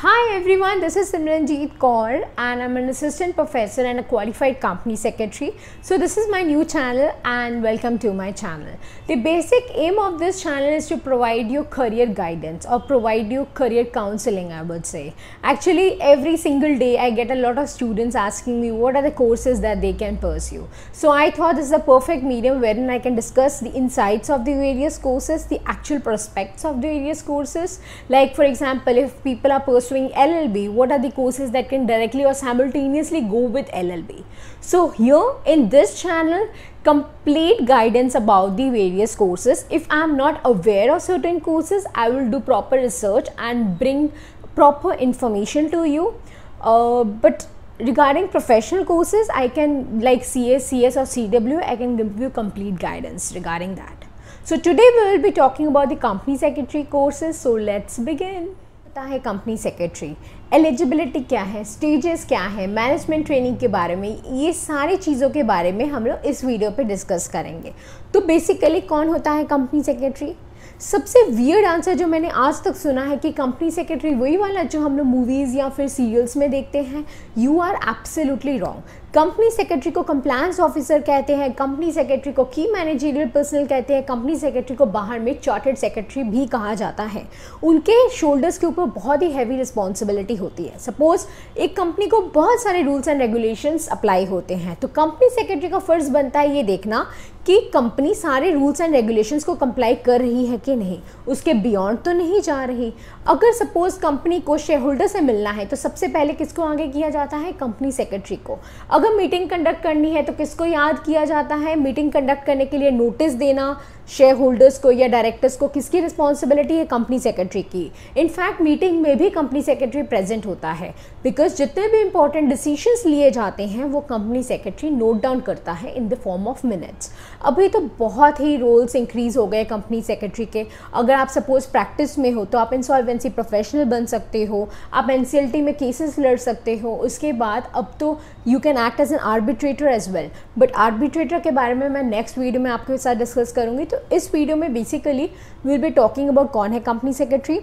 Huh? Hi everyone, this is Simranjeet Kaur and I'm an assistant professor and a qualified company secretary. So this is my new channel and welcome to my channel. The basic aim of this channel is to provide you career guidance or provide you career counseling I would say. Actually every single day I get a lot of students asking me what are the courses that they can pursue. So I thought this is a perfect medium wherein I can discuss the insights of the various courses, the actual prospects of the various courses. Like for example if people are pursuing pursuing LLB, what are the courses that can directly or simultaneously go with LLB. So here in this channel, complete guidance about the various courses. If I am not aware of certain courses, I will do proper research and bring proper information to you. Uh, but regarding professional courses, I can like CS, CS or CW, I can give you complete guidance regarding that. So today we will be talking about the company secretary courses. So let's begin. होता है company secretary eligibility क्या है? Stages क्या है? Management training के बारे में, ये सारी चीज़ों के बारे में हम लोग इस वीडियो पे डिस्कस करेंगे। तो बेसिकली कौन होता है कंपनी सेक्रेटरी सबसे वियर्ड आंसर जो मैंने आज तक सुना है कि कंपनी सेक्रेटरी वही वाला जो हम लोग मूवीज़ या फिर सीरियल्स में देखते हैं you are absolutely wrong company secretary को कंप्लायंस ऑफिसर कहते हैं, कंपनी सेक्रेटरी को की मैनेजरियल पर्सनल कहते हैं, कंपनी सेक्रेटरी को बाहर में चार्टर्ड सेक्रेटरी भी कहा जाता है। उनके शोल्डर्स के ऊपर बहुत ही हैवी रिस्पॉन्सिबिलिटी होती है। सपोज़ एक कंपनी को बहुत सारे रूल्स एंड रेगुलेशंस अप्लाई होते हैं तो कंपनी सेक्रेटरी का फ़र्ज़ बनता है ये देखना कि कंपनी सारे रूल्स एंड रेगुलेशंस को कंप्लाई कर रही है कि नहीं। उसके बियॉन्ड तो नहीं जा रही। अगर सपोज़ कंपनी को शेयर होल्डर से मिलना है तो सबसे पहले किसको आगे किया जाता है? कंपनी सेक्रेटरी को। अगर मीटिंग कंडक्ट करनी है तो किसको याद किया जाता है? मीटिंग कंडक्ट करने के लिए नोटिस देना शेयर होल्डर्स को या डायरेक्टर्स को किसकी रिस्पॉन्सिबिलिटी है कंपनी सेक्रेटरी की? इनफैक्ट मीटिंग में भी कंपनी सेक्रेटरी प्रेजेंट होता है। बिकॉज़ जितने भी इंपॉर्टेंट डिसीजंस लिए जाते हैं, वो कंपनी सेक्रेटरी नोट डाउन करता है in the form of minutes अभी तो बहुत ही रोल्स इंक्रीज हो गए कंपनी सेक्रेटरी के। अगर आप सपोज़ प्रैक्टिस में हो तो आप इंसॉल्वेंसी प्रोफेशनल बन सकते हो, आप एनसीएलटी में केसेस लड़ सकते हो। उसके बाद अब तो you can act as an arbitrator as well but arbitrator के बारे में मैं नेक्स्ट वीडियो में आपके साथ डिस्कस करूँगी तो इस वीडियो में basically will be talking about कौन है कंपनी सेक्रेटरी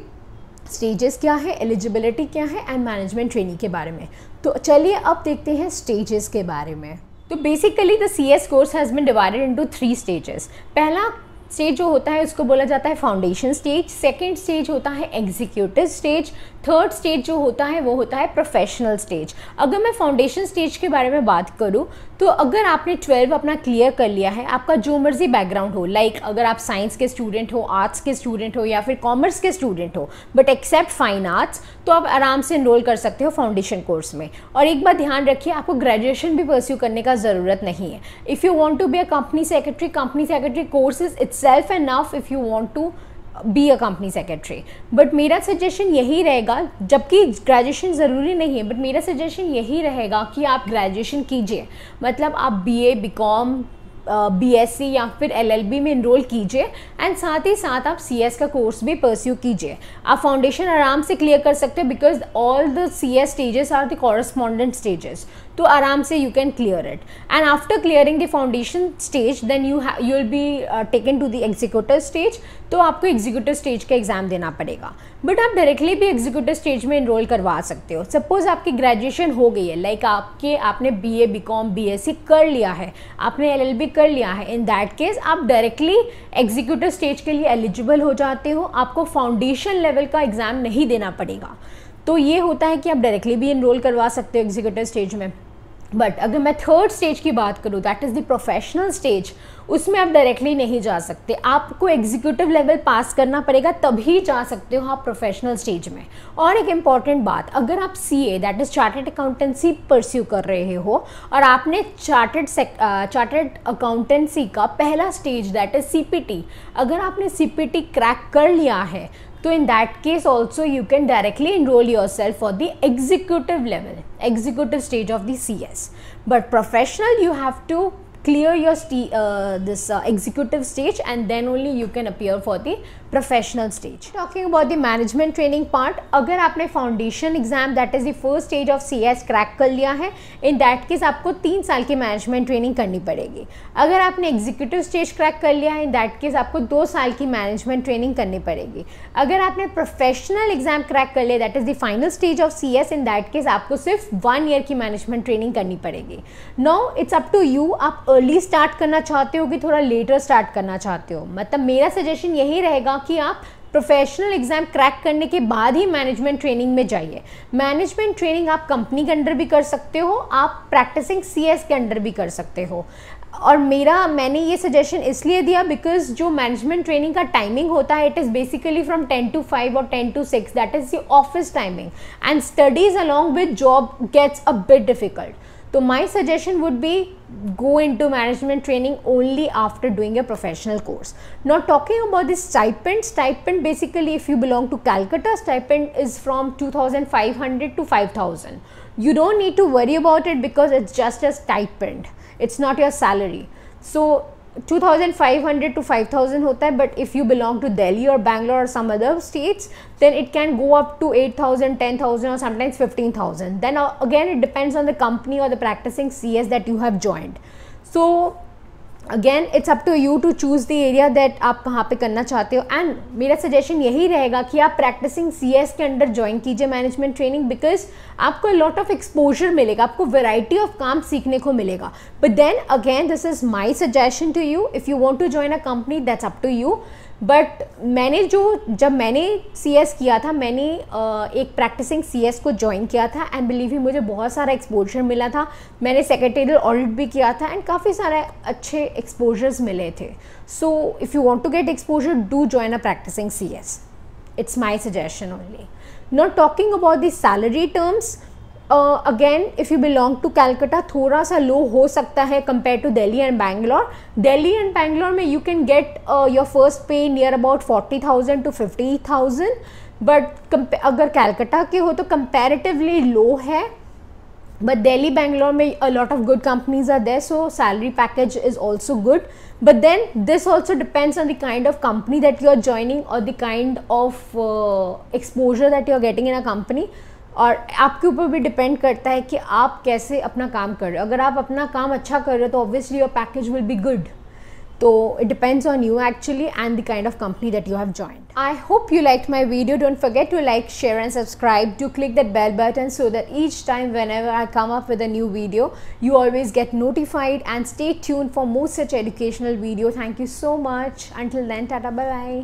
स्टेजेस क्या है एलिजिबिलिटी क्या है एंड मैनेजमेंट ट्रेनिंग के बारे में। तो चलिए अब देखते हैं स्टेजेस के बारे में। तो basically the C S course has been divided into three stages पहला स्टेज जो होता है, उसको बोला जाता है फाउंडेशन स्टेज सेकेंड स्टेज होता है एग्जीक्यूटिव स्टेज थर्ड स्टेज जो होता है, वो होता है प्रोफेशनल स्टेज अगर मैं फाउंडेशन स्टेज के बारे में बात करूँ तो अगर आपने ट्वेल्व अपना क्लियर कर लिया है, आपका जो मर्ज़ी बैकग्राउंड हो लाइक like अगर आप साइंस के स्टूडेंट हो आर्ट्स के स्टूडेंट हो, या फिर कॉमर्स के स्टूडेंट हो बट एक्सेप्ट फाइन आर्ट्स तो आप आराम से इनरोल कर सकते हो फाउंडेशन कोर्स में। और एक बार ध्यान रखिए, आपको ग्रेजुएशन भी परस्यू करने का ज़रूरत नहीं है। If you want to be a company secretary company secretary course is itself enough if you want to be a company secretary but मेरा सजेशन यही रहेगा, जबकि ग्रेजुएशन ज़रूरी नहीं है बट मेरा सजेशन यही रहेगा कि आप ग्रेजुएशन कीजिए। मतलब आप B A B com B S C या फिर एल एल बी में इनरोल कीजिए एंड साथ ही साथ आप सी एस का कोर्स भी परस्यू कीजिए। आप फाउंडेशन आराम से क्लियर कर सकते हो because all the C S stages are the correspondent stages तो आराम से you can clear it and after clearing the foundation stage then you you will be taken to the executive stage तो आपको executive stage का exam देना पड़ेगा। But आप directly भी एग्जीक्यूटिव स्टेज में इनरोल करवा सकते हो। सपोज़ आपकी ग्रेजुएशन हो गई है लाइक like आपके, आपने B A B com B S C कर लिया है। आपने एल एल बी कर लिया है। इन दैट केस आप डायरेक्टली एग्जीक्यूटिव स्टेज के लिए एलिजिबल हो जाते हो। आपको फाउंडेशन लेवल का एग्ज़ाम नहीं देना पड़ेगा। तो ये होता है कि आप डायरेक्टली भी इनरोल करवा सकते हो एग्जीक्यूटिव स्टेज में। बट अगर मैं थर्ड स्टेज की बात करूँ that is the professional stage उसमें आप डायरेक्टली नहीं जा सकते। आपको एग्जीक्यूटिव लेवल पास करना पड़ेगा, तभी जा सकते हो आप प्रोफेशनल स्टेज में। और एक इंपॉर्टेंट बात, अगर आप C A that is chartered accountancy pursue कर रहे हो, और आपने चार्टेड चार्टेड अकाउंटेंसी का पहला stage that is C P T अगर आपने सी पी टी क्रैक कर लिया है तो in that case also you can directly enroll yourself for the executive level executive stage of the cs but professional you have to clear your uh, this uh, executive stage and then only you can appear for the talking about the management training part अगर आपने foundation exam that is the first stage of C S crack कर लिया है in that case आपको तीन साल की management training करनी पड़ेगी। अगर आपने एग्जीक्यूटिव स्टेज क्रैक कर लिया है इन दैट केस आपको दो साल की मैनेजमेंट ट्रेनिंग करनी पड़ेगी। अगर आपने प्रोफेशनल एग्ज़ाम क्रैक कर लिया that is the final stage of C S in that case आपको सिर्फ़ वन ईयर की मैनेजमेंट ट्रेनिंग करनी पड़ेगी। No it's up to you आप अर्ली स्टार्ट करना चाहते हो कि थोड़ा लेटर स्टार्ट करना चाहते हो? मतलब मेरा सजेशन यही रहेगा कि आप प्रोफेशनल एग्ज़ाम क्रैक करने के बाद ही मैनेजमेंट ट्रेनिंग में जाइए। मैनेजमेंट ट्रेनिंग आप कंपनी के अंडर भी कर सकते हो, आप प्रैक्टिसिंग सीएस के अंडर भी कर सकते हो। और मेरा, मैंने ये सजेशन इसलिए दिया बिकॉज़ जो मैनेजमेंट ट्रेनिंग का टाइमिंग होता है it is basically from ten to five और ten to six that is the office timing and studies along with job gets a bit difficult So my suggestion would be go into management training only after doing a professional course. Now talking about the stipend, stipend basically if you belong to Calcutta, stipend is from 2500 to 5000. You don't need to worry about it because it's just a stipend. It's not your salary. So 2500 to 5000 hota hai, but if you belong to Delhi or Bangalore or some other states then it can go up to 8000 10000 or sometimes 15000 then uh, again it depends on the company or the practicing CS that you have joined. So again it's up to you to choose the area that आप कहाँ पे करना चाहते हो. And मेरा suggestion यही रहेगा कि आप प्रैक्टिसिंग सी एस के अंडर ज्वाइन कीजिए मैनेजमेंट ट्रेनिंग बिकॉज़ आपको लॉट ऑफ़ एक्सपोजर मिलेगा, आपको वेराइटी ऑफ़ काम सीखने को मिलेगा. But then again this is my suggestion to you if you want to join a company that's up to you but मैंने जो, जब मैंने सी एस किया था, मैंने एक प्रैक्टिसिंग सी एस को ज्वाइन किया था एंड बिलीव ही मुझे बहुत सारा एक्सपोजर मिला था। मैंने सेक्रेटेरियल ऑडिट भी किया था एंड काफ़ी सारे अच्छे एक्सपोजर्स मिले थे। So if you want to get exposure do join a practising C S it's my suggestion only not talking about the salary terms again if you belong to Calcutta थोड़ा सा low हो सकता है compare to Delhi and Bangalore Delhi and Bangalore में you can get your first pay near about forty thousand to fifty thousand but अगर कैलकटा के हो तो कंपेरेटिवली लो है बट दिल्ली बैंगलोर में a lot of good companies are there so salary package is also good but then this also depends on the kind of company that you are joining और the kind of exposure that you are getting in a company और आपके ऊपर भी depend करता है कि आप कैसे अपना काम कर रहे हो। अगर आप अपना काम अच्छा कर रहे हो तो obviously your package will be good तो it depends on you actually and the kind of company that you have joined I hope you like my video don't forget to like share and subscribe to click that bell button so that each time whenever I come up with a new video you always get notified and stay tuned for most such educational video thank you so much until then tata bye bye